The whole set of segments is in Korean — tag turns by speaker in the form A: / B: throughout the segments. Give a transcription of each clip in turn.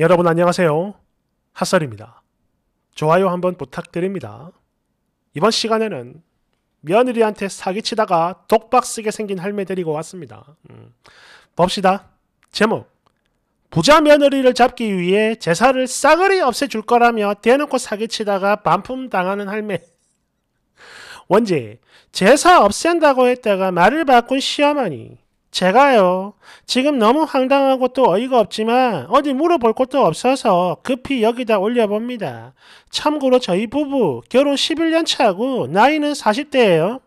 A: 여러분 안녕하세요. 핫설입니다. 좋아요 한번 부탁드립니다. 이번 시간에는 며느리한테 사기치다가 독박 쓰게 생긴 할매 데리고 왔습니다. 음, 봅시다. 제목 부자 며느리를 잡기 위해 제사를 싸그리 없애줄 거라며 대놓고 사기치다가 반품 당하는 할매. 원제 제사 없앤다고 했다가 말을 바꾼 시어머니. 제가요. 지금 너무 황당하고 또 어이가 없지만 어디 물어볼 것도 없어서 급히 여기다 올려봅니다. 참고로 저희 부부 결혼 11년 차고 나이는 40대예요.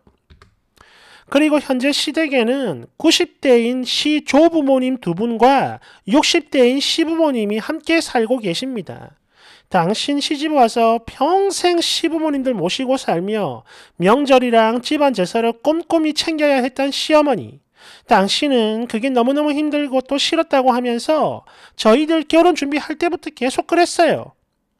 A: 그리고 현재 시댁에는 90대인 시조부모님 두 분과 60대인 시부모님이 함께 살고 계십니다. 당신 시집 와서 평생 시부모님들 모시고 살며 명절이랑 집안 제사를 꼼꼼히 챙겨야 했던 시어머니. 당신은 그게 너무너무 힘들고 또 싫었다고 하면서 저희들 결혼 준비할 때부터 계속 그랬어요.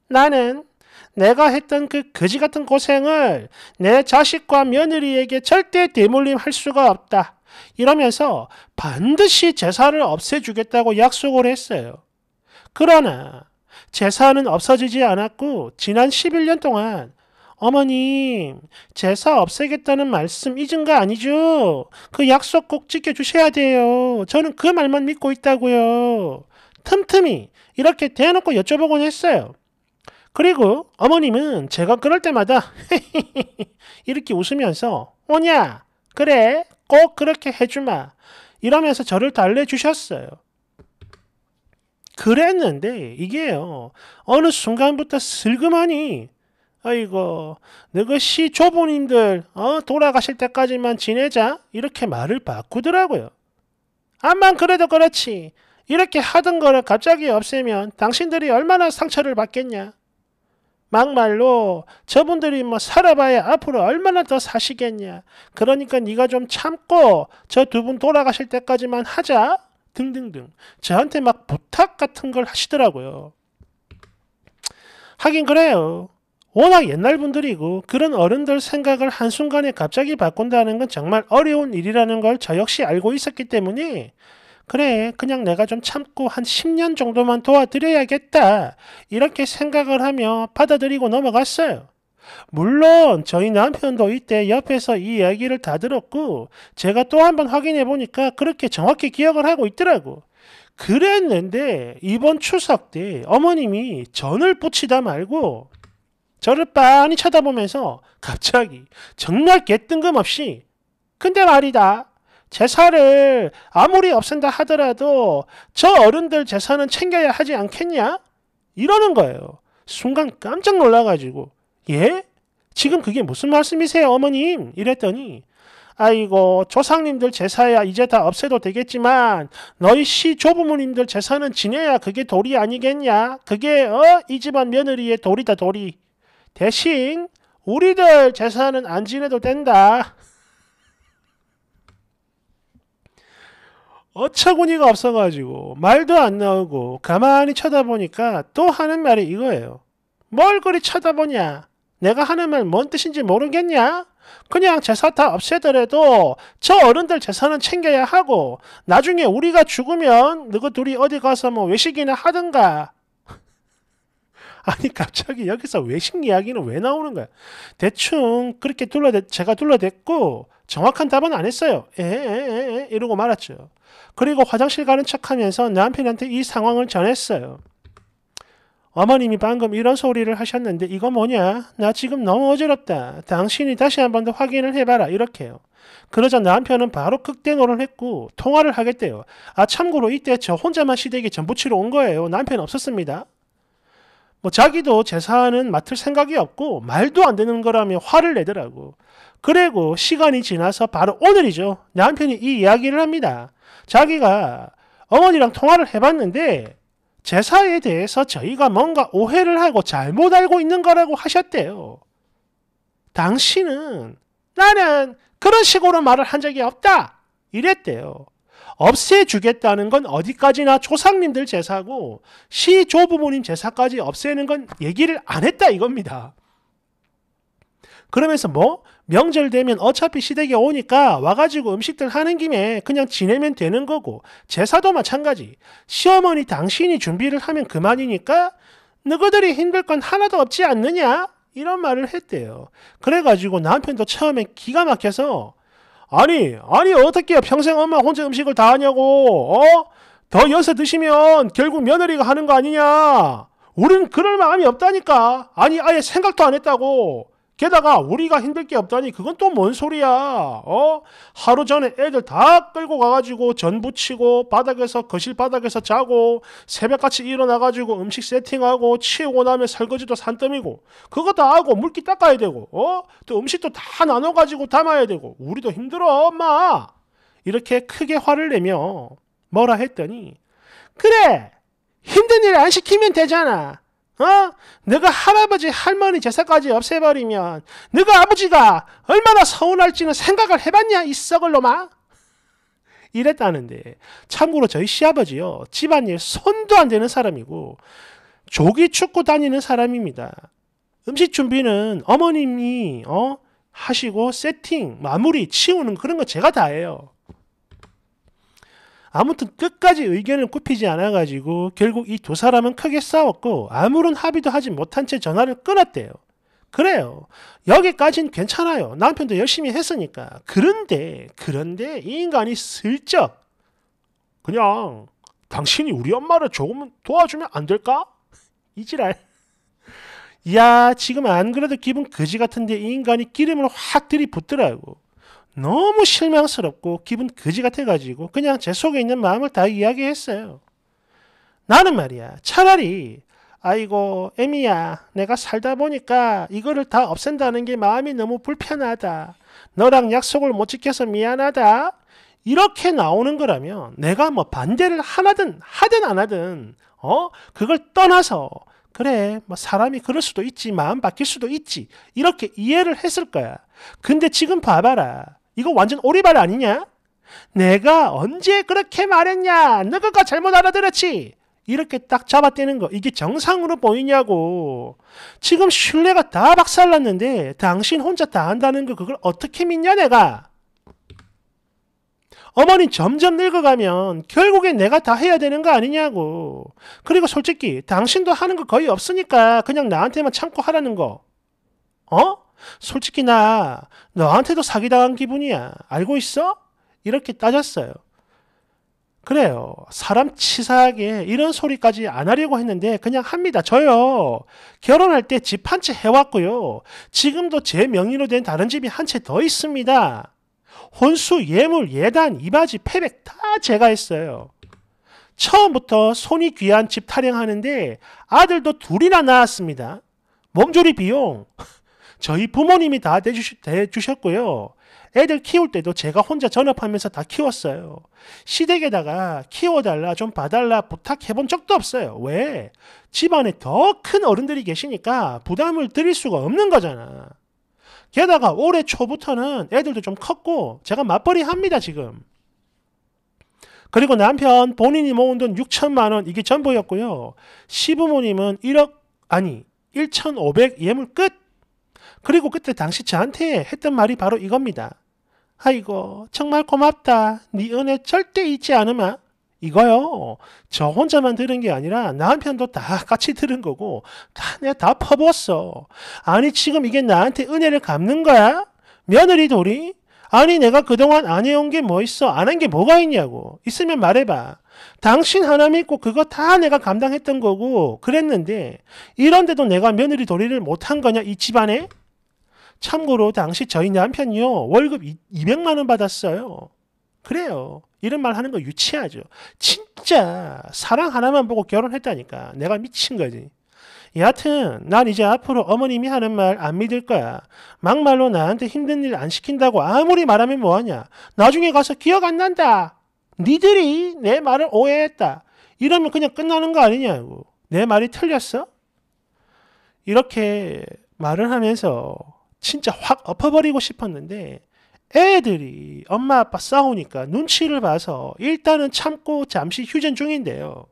A: 나는 내가 했던 그 거지 같은 고생을 내 자식과 며느리에게 절대 대물림 할 수가 없다. 이러면서 반드시 제사를 없애주겠다고 약속을 했어요. 그러나 제사는 없어지지 않았고 지난 11년 동안 어머님, 제사 없애겠다는 말씀 잊은 거 아니죠? 그 약속 꼭 지켜주셔야 돼요. 저는 그 말만 믿고 있다고요. 틈틈이 이렇게 대놓고 여쭤보곤 했어요. 그리고 어머님은 제가 그럴 때마다 이렇게 웃으면서 오냐? 그래, 꼭 그렇게 해주마. 이러면서 저를 달래주셨어요. 그랬는데 이게요. 어느 순간부터 슬그머니 아이고, 너것이 조부님들 어, 돌아가실 때까지만 지내자 이렇게 말을 바꾸더라고요. 암만 그래도 그렇지. 이렇게 하던 거를 갑자기 없애면 당신들이 얼마나 상처를 받겠냐. 막말로 저분들이 뭐 살아봐야 앞으로 얼마나 더 사시겠냐. 그러니까 네가 좀 참고 저 두 분 돌아가실 때까지만 하자. 등등등. 저한테 막 부탁 같은 걸 하시더라고요. 하긴 그래요. 워낙 옛날 분들이고 그런 어른들 생각을 한순간에 갑자기 바꾼다는 건 정말 어려운 일이라는 걸 저 역시 알고 있었기 때문에 그래 그냥 내가 좀 참고 한 10년 정도만 도와드려야겠다 이렇게 생각을 하며 받아들이고 넘어갔어요. 물론 저희 남편도 이때 옆에서 이 이야기를 다 들었고 제가 또 한번 확인해 보니까 그렇게 정확히 기억을 하고 있더라고. 그랬는데 이번 추석 때 어머님이 전을 붙이다 말고 저를 빤히 쳐다보면서 갑자기 정말 개뜬금없이 근데 말이다. 제사를 아무리 없앤다 하더라도 저 어른들 제사는 챙겨야 하지 않겠냐? 이러는 거예요. 순간 깜짝 놀라가지고 예? 지금 그게 무슨 말씀이세요 어머님? 이랬더니 아이고 조상님들 제사야 이제 다 없애도 되겠지만 너희 시 조부모님들 제사는 지내야 그게 도리 아니겠냐? 그게 어? 이 집안 며느리의 도리다 도리. 대신 우리들 재산은 안 지내도 된다. 어처구니가 없어가지고 말도 안 나오고 가만히 쳐다보니까 또 하는 말이 이거예요. 뭘 그리 쳐다보냐? 내가 하는 말 뭔 뜻인지 모르겠냐? 그냥 제사 다 없애더라도 저 어른들 재산은 챙겨야 하고 나중에 우리가 죽으면 너희 둘이 어디 가서 뭐 외식이나 하든가 아니 갑자기 여기서 외식 이야기는 왜 나오는 거야? 대충 그렇게 둘러대 제가 둘러댔고 정확한 답은 안 했어요. 에에에 이러고 말았죠. 그리고 화장실 가는 척하면서 남편한테 이 상황을 전했어요. 어머님이 방금 이런 소리를 하셨는데 이거 뭐냐? 나 지금 너무 어지럽다. 당신이 다시 한 번 더 확인을 해봐라. 이렇게요. 그러자 남편은 바로 극대노를 했고 통화를 하겠대요. 아 참고로 이때 저 혼자만 시댁에 전부치러 온 거예요. 남편 없었습니다. 뭐 자기도 재산은 맡을 생각이 없고 말도 안 되는 거라며 화를 내더라고. 그리고 시간이 지나서 바로 오늘이죠. 남편이 이 이야기를 합니다. 자기가 어머니랑 통화를 해봤는데 제사에 대해서 저희가 뭔가 오해를 하고 잘못 알고 있는 거라고 하셨대요. 당신은 나는 그런 식으로 말을 한 적이 없다. 이랬대요. 없애주겠다는 건 어디까지나 조상님들 제사고 시조부모님 제사까지 없애는 건 얘기를 안 했다 이겁니다. 그러면서 뭐 명절 되면 어차피 시댁에 오니까 와가지고 음식들 하는 김에 그냥 지내면 되는 거고 제사도 마찬가지. 시어머니 당신이 준비를 하면 그만이니까 너희들이 힘들 건 하나도 없지 않느냐? 이런 말을 했대요. 그래가지고 남편도 처음에 기가 막혀서 아니 아니 어떻게 평생 엄마 혼자 음식을 다 하냐고 어? 더 여서 드시면 결국 며느리가 하는 거 아니냐? 우린 그럴 마음이 없다니까. 아니 아예 생각도 안 했다고. 게다가 우리가 힘들 게 없다니 그건 또 뭔 소리야. 어? 하루 전에 애들 다 끌고 가가지고 전 부치고 바닥에서 거실 바닥에서 자고 새벽같이 일어나가지고 음식 세팅하고 치우고 나면 설거지도 산더미고 그거 다 하고 물기 닦아야 되고 어? 또 음식도 다 나눠가지고 담아야 되고 우리도 힘들어 엄마. 이렇게 크게 화를 내며 뭐라 했더니 그래 힘든 일 안 시키면 되잖아. 어? 너가 할아버지 할머니 제사까지 없애버리면 너가 아버지가 얼마나 서운할지는 생각을 해봤냐 이 썩을 놈아? 이랬다는데 참고로 저희 시아버지요 집안일 손도 안 되는 사람이고 조기 축구 다니는 사람입니다. 음식 준비는 어머님이 어? 하시고 세팅 마무리 치우는 그런 거 제가 다 해요 아무튼 끝까지 의견을 굽히지 않아가지고 결국 이 두 사람은 크게 싸웠고 아무런 합의도 하지 못한 채 전화를 끊었대요. 그래요. 여기까진 괜찮아요. 남편도 열심히 했으니까. 그런데, 그런데 이 인간이 슬쩍 그냥 당신이 우리 엄마를 조금 도와주면 안 될까? 이지랄. 야, 지금 안 그래도 기분 그지 같은데 이 인간이 기름을 확 들이붓더라고. 너무 실망스럽고 기분 거지 같아가지고 그냥 제 속에 있는 마음을 다 이야기했어요. 나는 말이야 차라리 아이고 에미야 내가 살다 보니까 이거를 다 없앤다는 게 마음이 너무 불편하다. 너랑 약속을 못 지켜서 미안하다. 이렇게 나오는 거라면 내가 뭐 반대를 하나든 하든 안 하든 어 그걸 떠나서 그래 뭐 사람이 그럴 수도 있지 마음 바뀔 수도 있지 이렇게 이해를 했을 거야. 근데 지금 봐봐라. 이거 완전 오리발 아니냐? 내가 언제 그렇게 말했냐? 너가 잘못 알아들었지? 이렇게 딱 잡아떼는 거 이게 정상으로 보이냐고. 지금 신뢰가 다 박살났는데 당신 혼자 다 한다는 거 그걸 어떻게 믿냐 내가. 어머니 점점 늙어가면 결국엔 내가 다 해야 되는 거 아니냐고. 그리고 솔직히 당신도 하는 거 거의 없으니까 그냥 나한테만 참고 하라는 거. 어? 솔직히 나 너한테도 사기당한 기분이야. 알고 있어? 이렇게 따졌어요. 그래요. 사람 치사하게 이런 소리까지 안 하려고 했는데 그냥 합니다. 저요. 결혼할 때 집 한 채 해왔고요. 지금도 제 명의로 된 다른 집이 한 채 더 있습니다. 혼수, 예물, 예단, 이바지, 패백 다 제가 했어요. 처음부터 손이 귀한 집 타령하는데 아들도 둘이나 낳았습니다. 몸조리 비용 저희 부모님이 다 대주시, 대주셨고요. 애들 키울 때도 제가 혼자 전업하면서 다 키웠어요. 시댁에다가 키워달라, 좀 봐달라 부탁해본 적도 없어요. 왜? 집안에 더 큰 어른들이 계시니까 부담을 드릴 수가 없는 거잖아. 게다가 올해 초부터는 애들도 좀 컸고 제가 맞벌이 합니다, 지금. 그리고 남편 본인이 모은 돈 6천만 원 이게 전부였고요. 시부모님은 1억 아니 1,500 예물 끝. 그리고 그때 당시 저한테 했던 말이 바로 이겁니다. 아이고 정말 고맙다. 네 은혜 절대 잊지 않으마. 이거요. 저 혼자만 들은 게 아니라 남편도 다 같이 들은 거고 다 내가 다 퍼부었어. 아니 지금 이게 나한테 은혜를 갚는 거야? 며느리 돌이? 아니 내가 그동안 안 해온 게 뭐 있어? 안 한 게 뭐가 있냐고. 있으면 말해봐. 당신 하나 믿고 그거 다 내가 감당했던 거고 그랬는데 이런데도 내가 며느리 도리를 못한 거냐 이 집안에? 참고로 당시 저희 남편이요 월급 200만 원 받았어요. 그래요. 이런 말 하는 거 유치하죠. 진짜 사랑 하나만 보고 결혼했다니까. 내가 미친 거지. 여하튼 난 이제 앞으로 어머님이 하는 말 안 믿을 거야. 막말로 나한테 힘든 일 안 시킨다고 아무리 말하면 뭐하냐. 나중에 가서 기억 안 난다. 니들이 내 말을 오해했다. 이러면 그냥 끝나는 거 아니냐고. 내 말이 틀렸어? 이렇게 말을 하면서 진짜 확 엎어버리고 싶었는데 애들이 엄마 아빠 싸우니까 눈치를 봐서 일단은 참고 잠시 휴전 중인데요.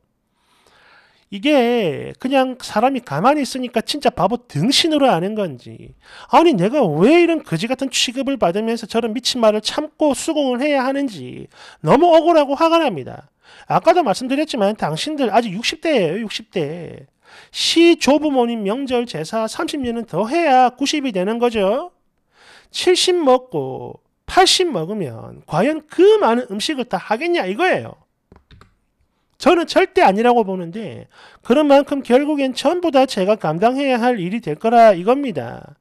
A: 이게 그냥 사람이 가만히 있으니까 진짜 바보 등신으로 아는 건지 아니 내가 왜 이런 거지 같은 취급을 받으면서 저런 미친 말을 참고 수긍을 해야 하는지 너무 억울하고 화가 납니다. 아까도 말씀드렸지만 당신들 아직 60대예요 60대 시 조부모님 명절 제사 30년은 더 해야 90이 되는 거죠. 70 먹고 80 먹으면 과연 그 많은 음식을 다 하겠냐 이거예요. 저는 절대 아니라고 보는데 그런 만큼 결국엔 전부 다 제가 감당해야 할 일이 될 거라 이겁니다.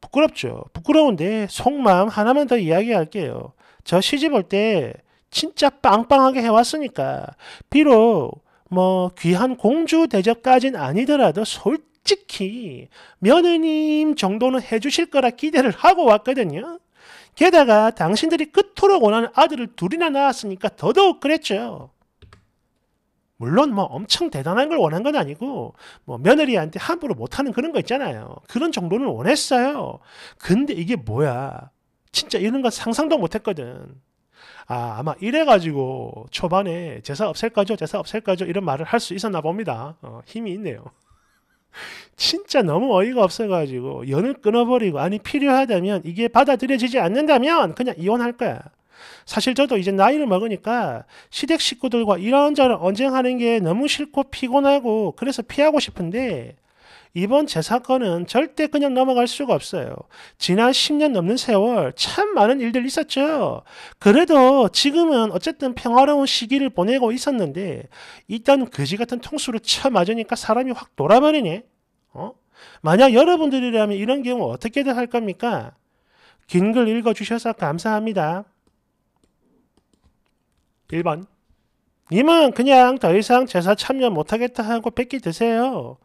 A: 부끄럽죠. 부끄러운데 속마음 하나만 더 이야기할게요. 저 시집 올 때 진짜 빵빵하게 해왔으니까 비록 뭐 귀한 공주 대접까진 아니더라도 솔직히 며느님 정도는 해주실 거라 기대를 하고 왔거든요. 게다가 당신들이 그토록 원하는 아들을 둘이나 낳았으니까 더더욱 그랬죠. 물론 뭐 엄청 대단한 걸 원한 건 아니고 뭐 며느리한테 함부로 못하는 그런 거 있잖아요. 그런 정도는 원했어요. 근데 이게 뭐야? 진짜 이런 건 상상도 못했거든. 아 아마 이래가지고 초반에 제사 없앨 거죠, 제사 없앨 거죠 이런 말을 할 수 있었나 봅니다. 어, 힘이 있네요. 진짜 너무 어이가 없어가지고 연을 끊어버리고 아니 필요하다면 이게 받아들여지지 않는다면 그냥 이혼할 거야. 사실 저도 이제 나이를 먹으니까 시댁 식구들과 이런저런 언쟁하는 게 너무 싫고 피곤하고 그래서 피하고 싶은데 이번 제 사건은 절대 그냥 넘어갈 수가 없어요. 지난 10년 넘는 세월 참 많은 일들 있었죠. 그래도 지금은 어쨌든 평화로운 시기를 보내고 있었는데 일단 거지 같은 통수를 쳐 맞으니까 사람이 확 돌아버리네. 어? 만약 여러분들이라면 이런 경우 어떻게든 할 겁니까? 긴 글 읽어주셔서 감사합니다. 1번. 님은 그냥 더 이상 제사 참여 못하겠다 하고 뺏기 드세요.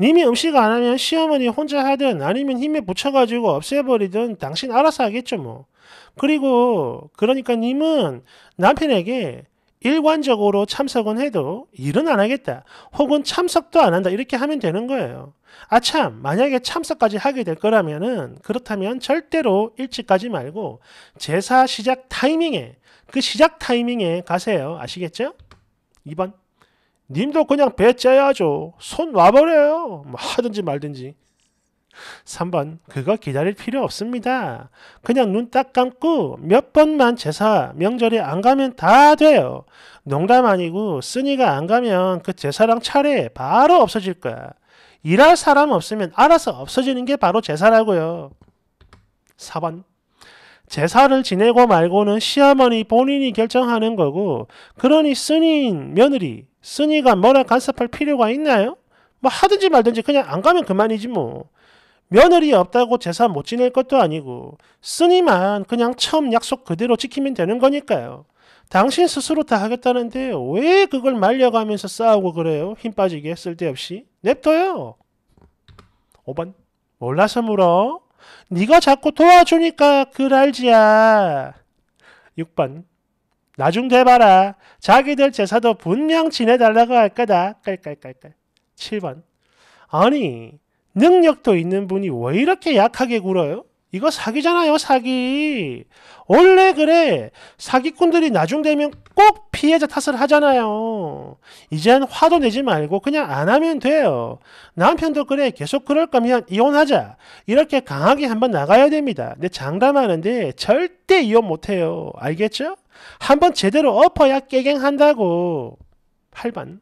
A: 님이 음식 안 하면 시어머니 혼자 하든 아니면 힘에 붙여가지고 없애버리든 당신 알아서 하겠죠 뭐. 그리고 그러니까 님은 남편에게 일관적으로 참석은 해도 일은 안 하겠다. 혹은 참석도 안 한다. 이렇게 하면 되는 거예요. 아참, 만약에 참석까지 하게 될 거라면은 그렇다면 절대로 일찍 가지 말고 제사 시작 타이밍에 그 시작 타이밍에 가세요. 아시겠죠? 2번. 님도 그냥 배 째야죠. 손 놔버려요. 뭐 하든지 말든지. 3번. 그거 기다릴 필요 없습니다. 그냥 눈 딱 감고 몇 번만 제사 명절에 안 가면 다 돼요. 농담 아니고 쓰니가 안 가면 그 제사랑 차례 바로 없어질 거야. 일할 사람 없으면 알아서 없어지는 게 바로 제사라고요. 4번. 제사를 지내고 말고는 시어머니 본인이 결정하는 거고 그러니 스님 며느리 스니가 뭐라 간섭할 필요가 있나요? 뭐 하든지 말든지 그냥 안 가면 그만이지 뭐. 며느리 없다고 제사 못 지낼 것도 아니고 스니만 그냥 처음 약속 그대로 지키면 되는 거니까요. 당신 스스로 다 하겠다는데 왜 그걸 말려가면서 싸우고 그래요? 힘 빠지게 쓸데없이. 냅둬요. 5번. 몰라서 물어? 네가 자꾸 도와주니까 그랄지야. 6번. 나중 돼봐라. 자기들 제사도 분명 지내달라고 할 거다. 깔깔깔깔. 7번. 아니 능력도 있는 분이 왜 이렇게 약하게 굴어요? 이거 사기잖아요, 사기. 원래 그래. 사기꾼들이 나중 되면 꼭 피해자 탓을 하잖아요. 이젠 화도 내지 말고 그냥 안 하면 돼요. 남편도 그래. 계속 그럴 거면 이혼하자. 이렇게 강하게 한번 나가야 됩니다. 내 장담하는데 절대 이혼 못해요. 알겠죠? 한번 제대로 엎어야 깨갱한다고. 8번.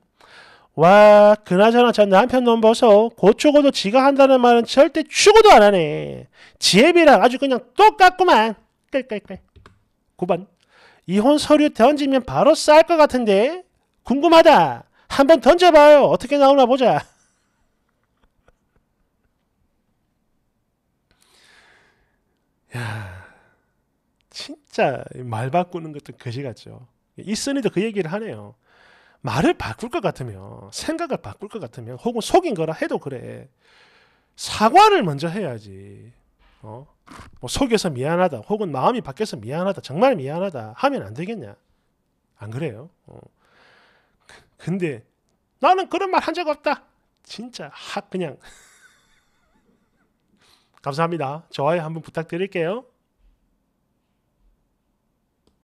A: 와, 그나저나 저 남편 놈 보소. 곧 죽어도 지가 한다는 말은 절대 죽어도 안 하네. 지혜비랑 아주 그냥 똑같구만. 끌끌끌. 9번. 이혼 서류 던지면 바로 쌀 것 같은데? 궁금하다. 한번 던져봐요. 어떻게 나오나 보자. 야, 진짜 말 바꾸는 것도 거지 같죠. 이순이도 그 얘기를 하네요. 말을 바꿀 것 같으면 생각을 바꿀 것 같으면 혹은 속인 거라 해도 그래. 사과를 먼저 해야지. 어? 뭐 속여서 미안하다 혹은 마음이 바뀌어서 미안하다 정말 미안하다 하면 안 되겠냐? 안 그래요? 어. 근데 나는 그런 말 한 적 없다. 진짜 하 그냥. 감사합니다. 좋아요 한번 부탁드릴게요